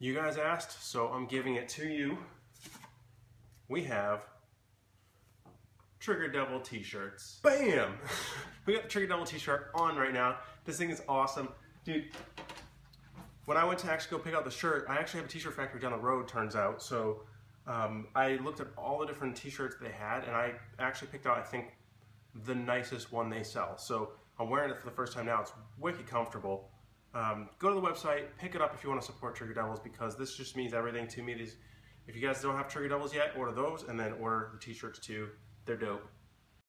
You guys asked, so I'm giving it to you. We have Trigger Devil t-shirts. Bam! we got the Trigger Devil t-shirt on right now. This thing is awesome. Dude, when I went to actually go pick out the shirt, I actually have a t-shirt factory down the road, turns out. So um, I looked at all the different t-shirts they had, and I actually picked out, I think, the nicest one they sell. So I'm wearing it for the first time now. It's wicked comfortable. Um, go to the website, pick it up if you want to support Trigger Devils because this just means everything to me. These, if you guys don't have Trigger Devils yet, order those and then order the t-shirts too. They're dope.